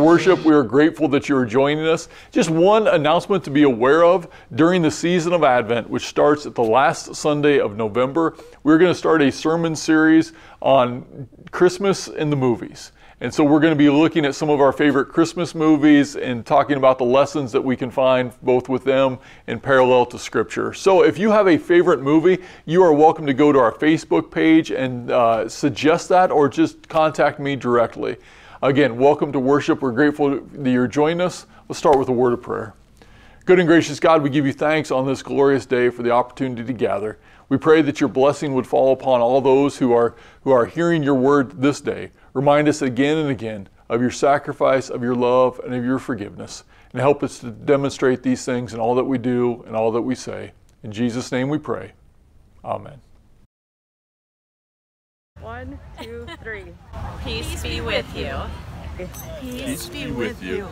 Worship. We are grateful that you are joining us. Just one announcement to be aware of during the season of Advent, which starts at the last Sunday of November. We're going to start a sermon series on Christmas in the movies. And so we're going to be looking at some of our favorite Christmas movies and talking about the lessons that we can find both with them and parallel to Scripture. So if you have a favorite movie, you are welcome to go to our Facebook page and uh, suggest that or just contact me directly. Again, welcome to worship. We're grateful that you're joining us. Let's start with a word of prayer. Good and gracious God, we give you thanks on this glorious day for the opportunity to gather. We pray that your blessing would fall upon all those who are who are hearing your word this day. Remind us again and again of your sacrifice, of your love, and of your forgiveness, and help us to demonstrate these things in all that we do and all that we say. In Jesus' name we pray. Amen. One, two, three. Peace be with you. Peace be with you.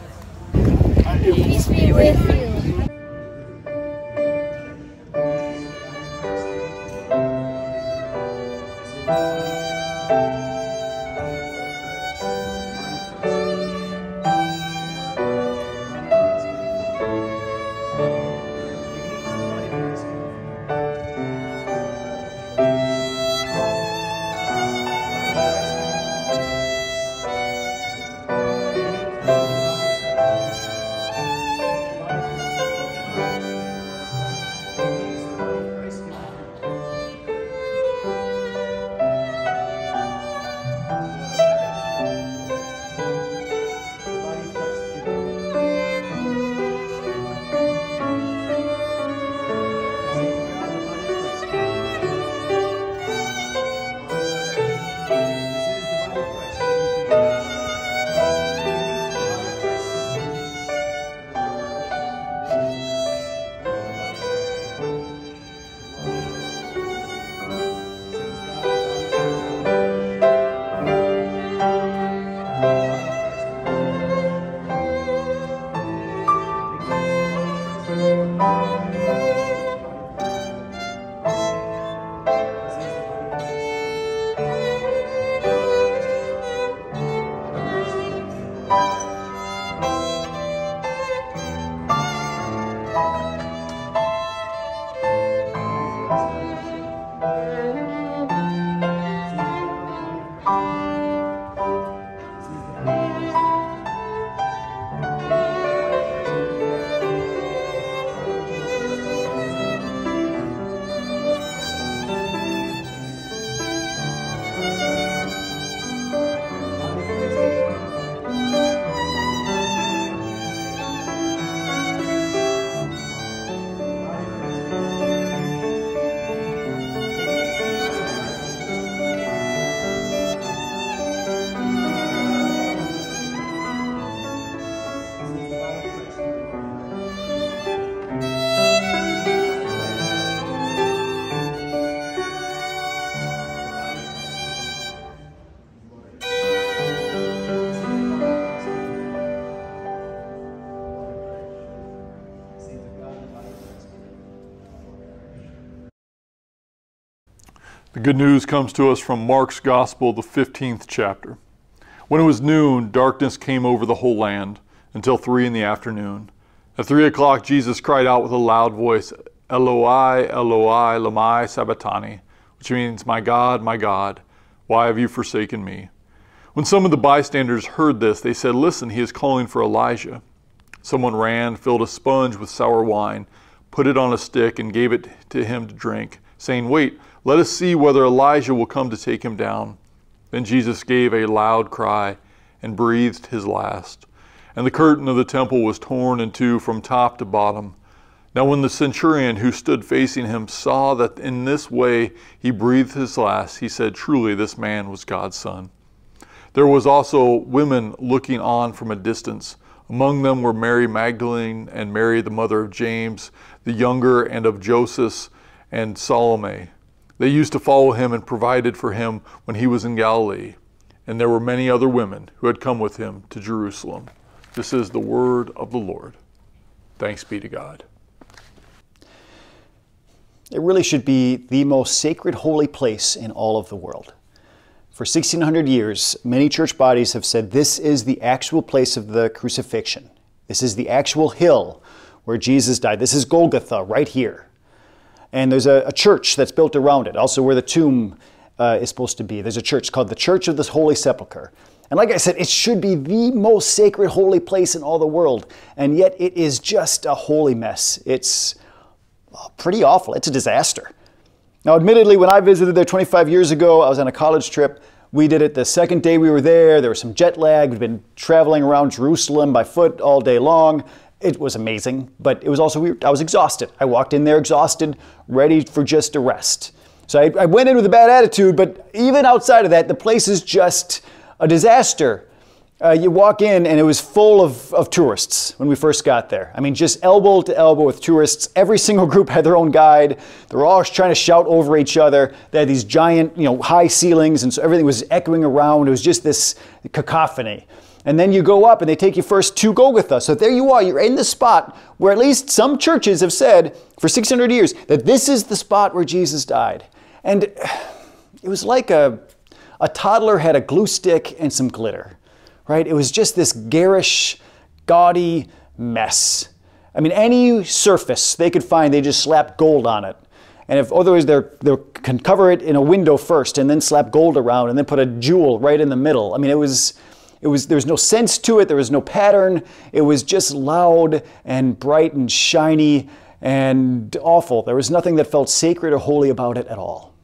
Peace be with you. You. The good news comes to us from Mark's Gospel, the 15th chapter. When it was noon, darkness came over the whole land until three in the afternoon. At three o'clock, Jesus cried out with a loud voice, Eloi, Eloi, lama Sabachthani, which means, My God, my God, why have you forsaken me? When some of the bystanders heard this, they said, Listen, he is calling for Elijah. Someone ran, filled a sponge with sour wine, put it on a stick, and gave it to him to drink, saying, Wait, let us see whether Elijah will come to take him down. Then Jesus gave a loud cry and breathed his last. And the curtain of the temple was torn in two from top to bottom. Now, when the centurion who stood facing him saw that in this way he breathed his last, he said, Truly, this man was God's son. There was also women looking on from a distance. Among them were Mary Magdalene and Mary, the mother of James, the younger, and of Joseph and Salome. They used to follow him and provided for him when he was in Galilee. And there were many other women who had come with him to Jerusalem. This is the word of the Lord. Thanks be to God. It really should be the most sacred holy place in all of the world. For 1600 years, many church bodies have said this is the actual place of the crucifixion. This is the actual hill where Jesus died. This is Golgotha right here. And there's a, a church that's built around it, also where the tomb uh, is supposed to be. There's a church called the Church of the Holy Sepulchre. And like I said, it should be the most sacred holy place in all the world. And yet it is just a holy mess. It's pretty awful. It's a disaster. Now, admittedly, when I visited there 25 years ago, I was on a college trip. We did it the second day we were there. There was some jet lag. We'd been traveling around Jerusalem by foot all day long. It was amazing, but it was also weird. I was exhausted. I walked in there exhausted, ready for just a rest. So I, I went in with a bad attitude, but even outside of that, the place is just a disaster. Uh, you walk in and it was full of, of tourists when we first got there. I mean, just elbow to elbow with tourists. Every single group had their own guide. They were all trying to shout over each other. They had these giant, you know, high ceilings, and so everything was echoing around. It was just this cacophony. And then you go up and they take you first to Golgotha. So there you are. You're in the spot where at least some churches have said for 600 years that this is the spot where Jesus died. And it was like a, a toddler had a glue stick and some glitter, right? It was just this garish, gaudy mess. I mean, any surface they could find, they just slapped gold on it. And if otherwise they they can cover it in a window first and then slap gold around and then put a jewel right in the middle. I mean, it was it was there was no sense to it. There was no pattern. It was just loud and bright and shiny and awful. There was nothing that felt sacred or holy about it at all.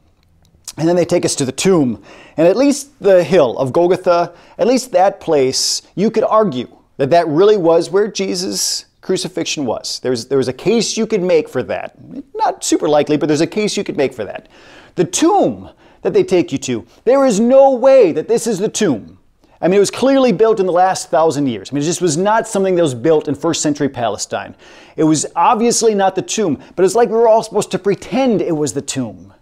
And then they take us to the tomb. And at least the hill of Golgotha, at least that place, you could argue that that really was where Jesus' crucifixion was. There's, there was a case you could make for that. Not super likely, but there's a case you could make for that. The tomb that they take you to, there is no way that this is the tomb. I mean, it was clearly built in the last thousand years. I mean, it just was not something that was built in first century Palestine. It was obviously not the tomb, but it's like we were all supposed to pretend it was the tomb.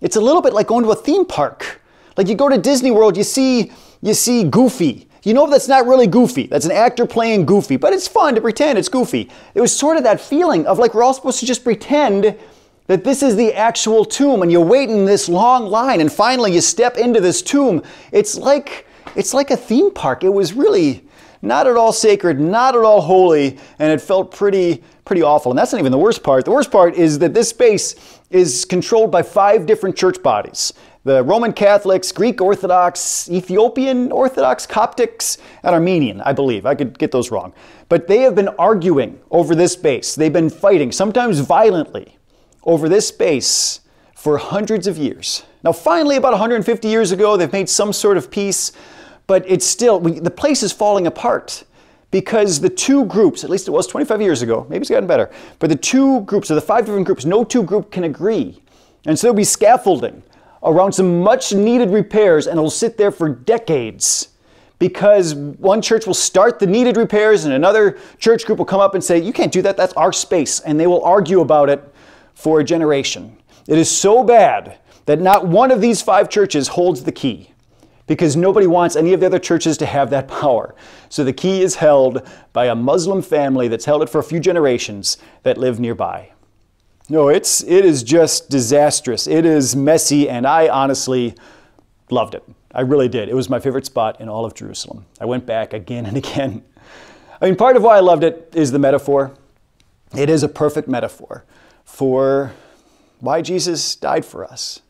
It's a little bit like going to a theme park. Like you go to Disney World, you see you see Goofy. You know that's not really Goofy. That's an actor playing Goofy, but it's fun to pretend it's Goofy. It was sort of that feeling of like we're all supposed to just pretend that this is the actual tomb and you wait in this long line and finally you step into this tomb. It's like it's like a theme park. It was really not at all sacred, not at all holy, and it felt pretty pretty awful. And that's not even the worst part. The worst part is that this space is controlled by five different church bodies the Roman Catholics, Greek Orthodox, Ethiopian Orthodox, Coptics, and Armenian, I believe. I could get those wrong. But they have been arguing over this space. They've been fighting, sometimes violently, over this space for hundreds of years. Now, finally, about 150 years ago, they've made some sort of peace, but it's still, we, the place is falling apart because the two groups, at least it was 25 years ago, maybe it's gotten better, but the two groups, or the five different groups, no two group can agree. And so there'll be scaffolding around some much needed repairs and it'll sit there for decades because one church will start the needed repairs and another church group will come up and say, You can't do that, that's our space. And they will argue about it for a generation. It is so bad that not one of these five churches holds the key because nobody wants any of the other churches to have that power. So the key is held by a Muslim family that's held it for a few generations that live nearby. No, it's it is just disastrous. It is messy, and I honestly loved it. I really did. It was my favorite spot in all of Jerusalem. I went back again and again. I mean, part of why I loved it is the metaphor. It is a perfect metaphor for why Jesus died for us.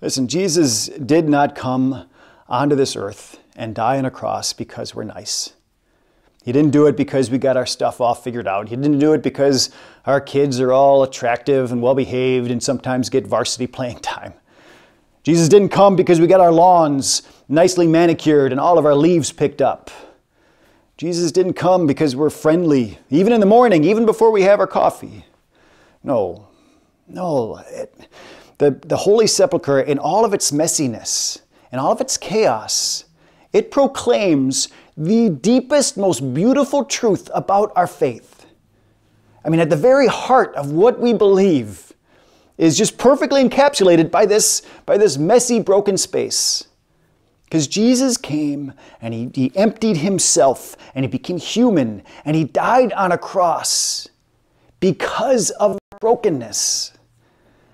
Listen, Jesus did not come onto this earth and die on a cross because we're nice. He didn't do it because we got our stuff all figured out. He didn't do it because our kids are all attractive and well behaved and sometimes get varsity playing time. Jesus didn't come because we got our lawns nicely manicured and all of our leaves picked up. Jesus didn't come because we're friendly, even in the morning, even before we have our coffee. No, no. It, the, the Holy Sepulchre, in all of its messiness and all of its chaos, it proclaims the deepest, most beautiful truth about our faith. I mean, at the very heart of what we believe is just perfectly encapsulated by this, by this messy, broken space. Because Jesus came and he, he emptied himself and he became human and he died on a cross because of brokenness.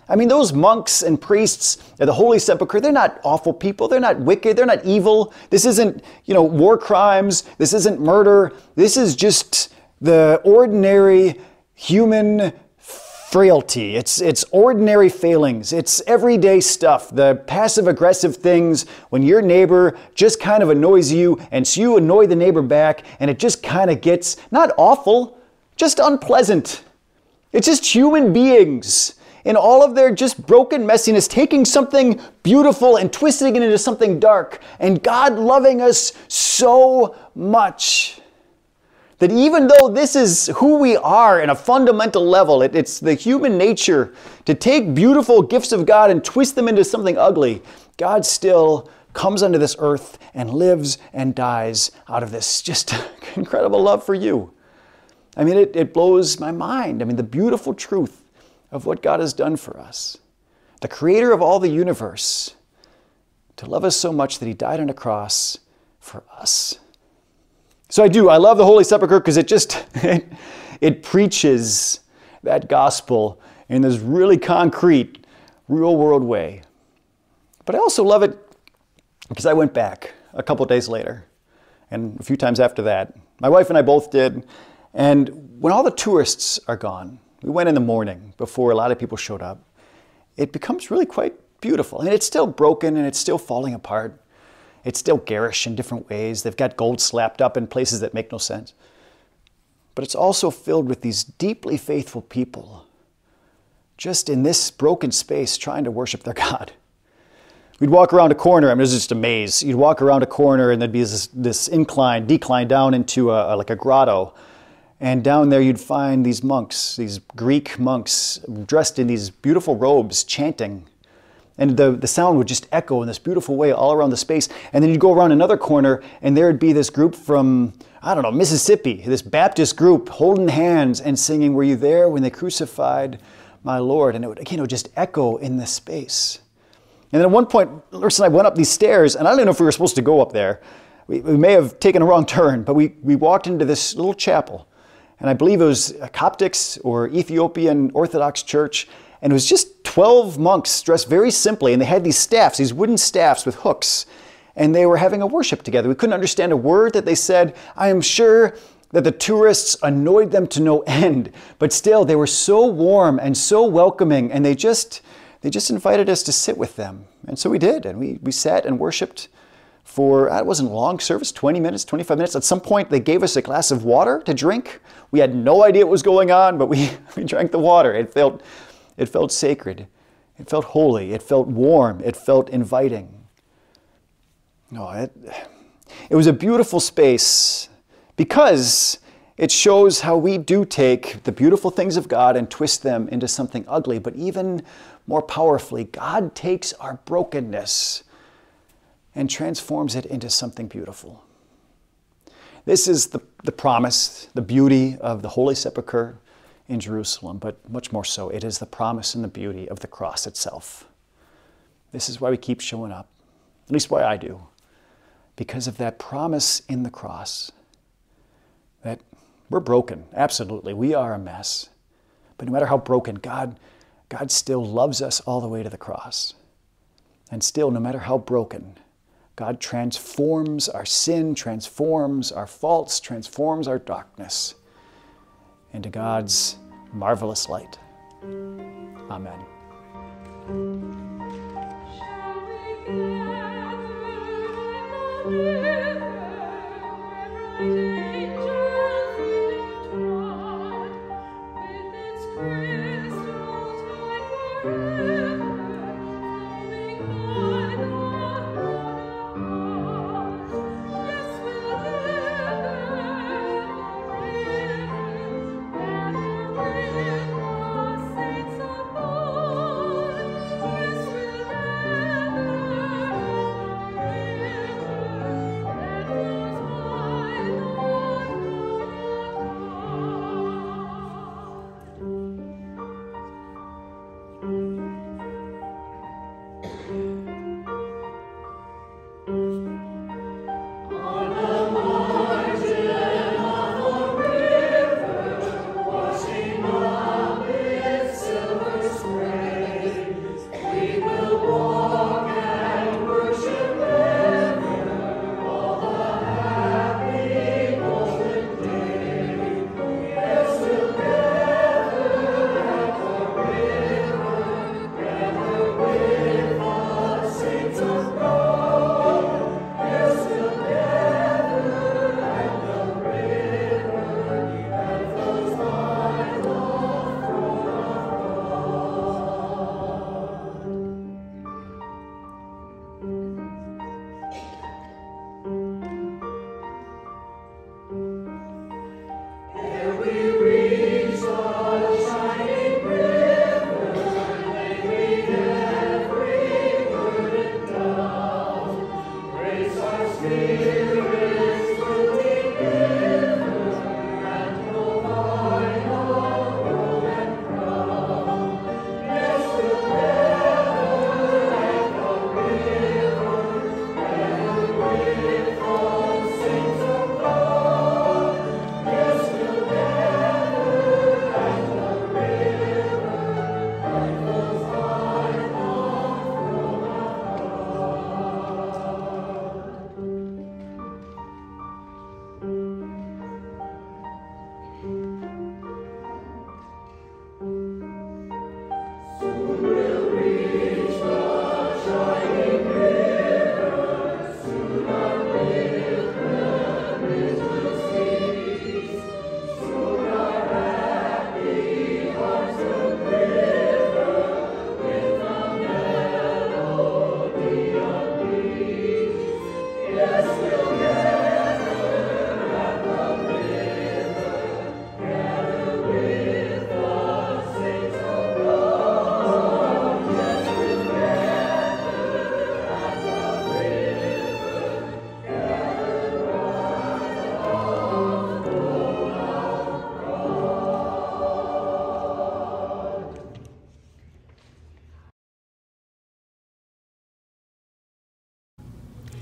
I mean, those monks and priests at the Holy Sepulchre, they're not awful people. They're not wicked. They're not evil. This isn't, you know, war crimes. This isn't murder. This is just the ordinary human frailty. It's, it's ordinary failings. It's everyday stuff. The passive aggressive things when your neighbor just kind of annoys you and so you annoy the neighbor back and it just kind of gets not awful, just unpleasant. It's just human beings in all of their just broken messiness, taking something beautiful and twisting it into something dark, and God loving us so much that even though this is who we are in a fundamental level, it, it's the human nature to take beautiful gifts of God and twist them into something ugly, God still comes onto this earth and lives and dies out of this just incredible love for you. I mean, it, it blows my mind. I mean, the beautiful truth of what God has done for us. The creator of all the universe, to love us so much that he died on a cross for us. So I do. I love the Holy Sepulchre because it just it, it preaches that gospel in this really concrete, real world way. But I also love it because I went back a couple days later and a few times after that. My wife and I both did. And when all the tourists are gone, we went in the morning before a lot of people showed up. It becomes really quite beautiful. And it's still broken and it's still falling apart. It's still garish in different ways. They've got gold slapped up in places that make no sense. But it's also filled with these deeply faithful people just in this broken space trying to worship their God. We'd walk around a corner, I mean, it was just a maze. You'd walk around a corner and there'd be this, this incline, decline down into a, like a grotto. And down there, you'd find these monks, these Greek monks, dressed in these beautiful robes, chanting. And the, the sound would just echo in this beautiful way all around the space. And then you'd go around another corner, and there'd be this group from, I don't know, Mississippi, this Baptist group holding hands and singing, Were you there when they crucified my Lord? And it would, again, it would just echo in this space. And then at one point, Larissa and I went up these stairs, and I don't know if we were supposed to go up there. We, we may have taken a wrong turn, but we, we walked into this little chapel and I believe it was a Coptics or Ethiopian Orthodox church, and it was just 12 monks dressed very simply, and they had these staffs, these wooden staffs with hooks, and they were having a worship together. We couldn't understand a word that they said. I am sure that the tourists annoyed them to no end, but still they were so warm and so welcoming, and they just they just invited us to sit with them. And so we did, and we, we sat and worshiped for, uh, it wasn't long service, 20 minutes, 25 minutes. At some point, they gave us a glass of water to drink. We had no idea what was going on, but we, we drank the water. It felt, it felt sacred. It felt holy. It felt warm. It felt inviting. No, it, it was a beautiful space because it shows how we do take the beautiful things of God and twist them into something ugly. But even more powerfully, God takes our brokenness and transforms it into something beautiful. This is the, the promise, the beauty of the Holy Sepulchre in Jerusalem, but much more so, it is the promise and the beauty of the cross itself. This is why we keep showing up, at least why I do, because of that promise in the cross that we're broken, absolutely, we are a mess, But no matter how broken, God, God still loves us all the way to the cross. And still, no matter how broken, God transforms our sin, transforms our faults, transforms our darkness into God's marvelous light. Amen.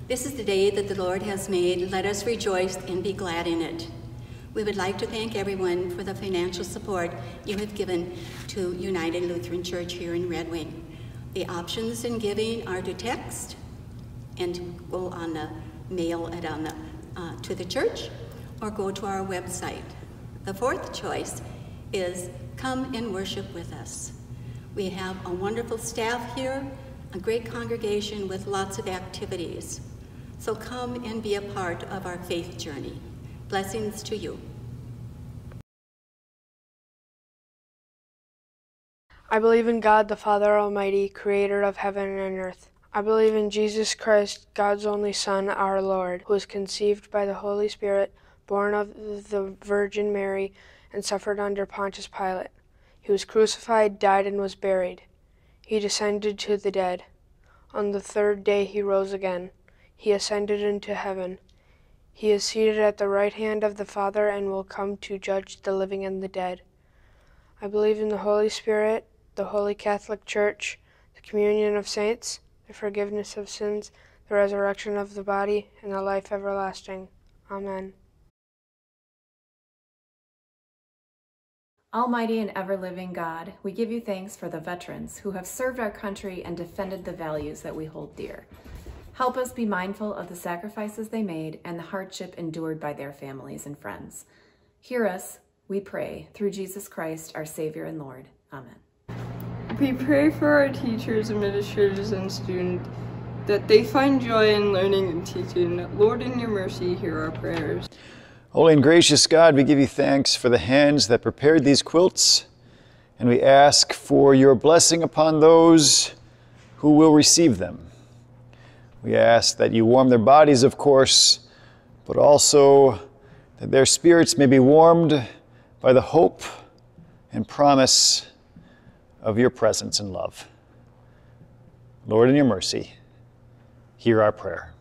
This is the day that the Lord has made. Let us rejoice and be glad in it. We would like to thank everyone for the financial support you have given to United Lutheran Church here in Red Wing. The options in giving are to text and go on the mail it on the, uh, to the church or go to our website. The fourth choice is come and worship with us. We have a wonderful staff here, a great congregation with lots of activities. So come and be a part of our faith journey. Blessings to you. I believe in God, the Father Almighty, creator of heaven and earth. I believe in Jesus Christ, God's only Son, our Lord, who was conceived by the Holy Spirit, born of the Virgin Mary, and suffered under Pontius Pilate. He was crucified, died, and was buried. He descended to the dead. On the third day he rose again. He ascended into heaven. He is seated at the right hand of the Father and will come to judge the living and the dead. I believe in the Holy Spirit, the Holy Catholic Church, the communion of saints, the forgiveness of sins, the resurrection of the body, and the life everlasting. Amen. Almighty and ever living God, we give you thanks for the veterans who have served our country and defended the values that we hold dear. Help us be mindful of the sacrifices they made and the hardship endured by their families and friends. Hear us, we pray, through Jesus Christ, our Savior and Lord. Amen. We pray for our teachers, administrators, and students that they find joy in learning and teaching. Lord, in your mercy, hear our prayers. Holy and gracious God, we give you thanks for the hands that prepared these quilts, and we ask for your blessing upon those who will receive them. We ask that you warm their bodies, of course, but also that their spirits may be warmed by the hope and promise of your presence and love. Lord, in your mercy, hear our prayer.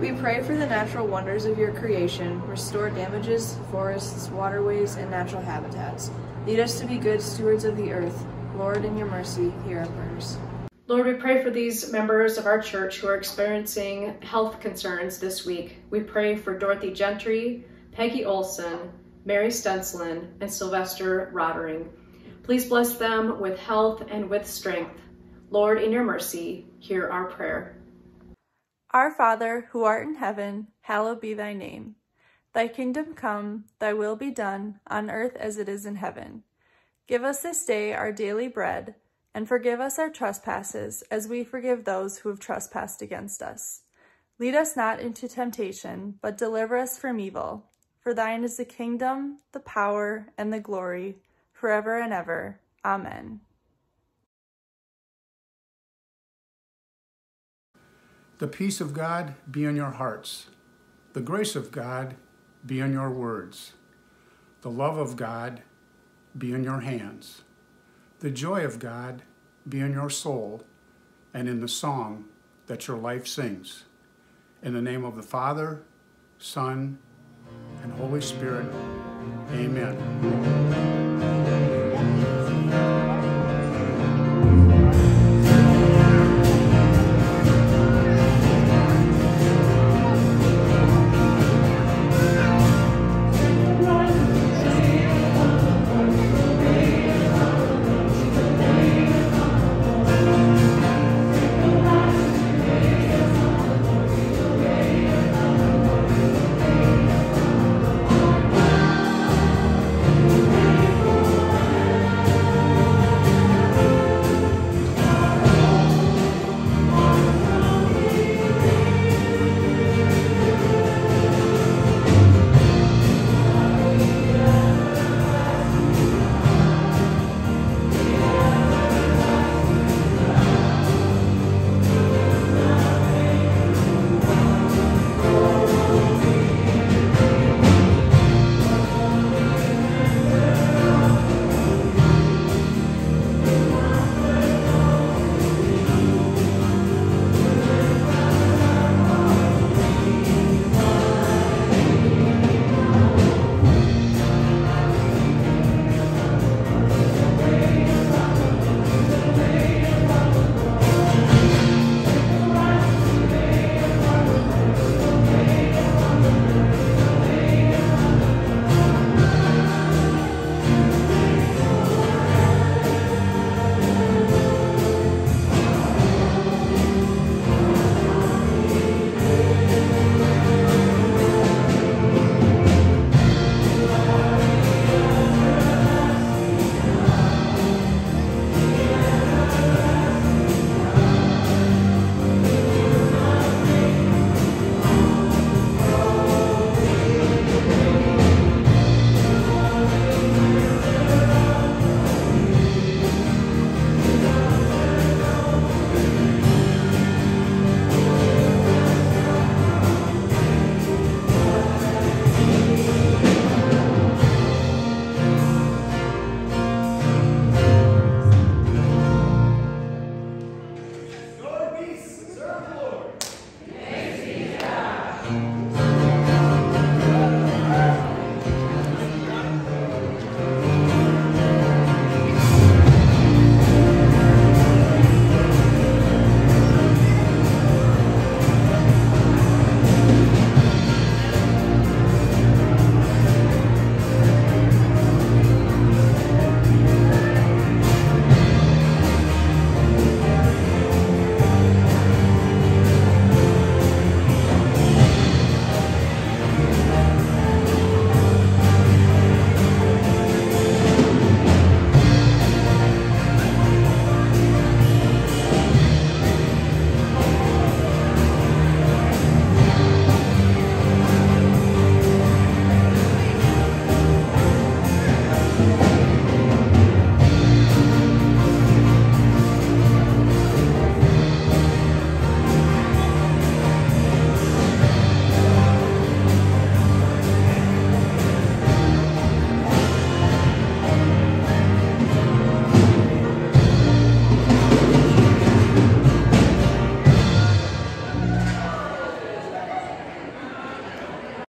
We pray for the natural wonders of your creation, restore damages, forests, waterways, and natural habitats. Lead us to be good stewards of the earth. Lord, in your mercy, hear our prayers. Lord, we pray for these members of our church who are experiencing health concerns this week. We pray for Dorothy Gentry, Peggy Olson, Mary Stenslin, and Sylvester Roddering. Please bless them with health and with strength. Lord, in your mercy, hear our prayer. Our Father, who art in heaven, hallowed be thy name. Thy kingdom come, thy will be done, on earth as it is in heaven. Give us this day our daily bread, and forgive us our trespasses, as we forgive those who have trespassed against us. Lead us not into temptation, but deliver us from evil. For thine is the kingdom, the power, and the glory, forever and ever. Amen. The peace of God be in your hearts. The grace of God be in your words. The love of God be in your hands. The joy of God be in your soul and in the song that your life sings. In the name of the Father, Son, and Holy Spirit, amen.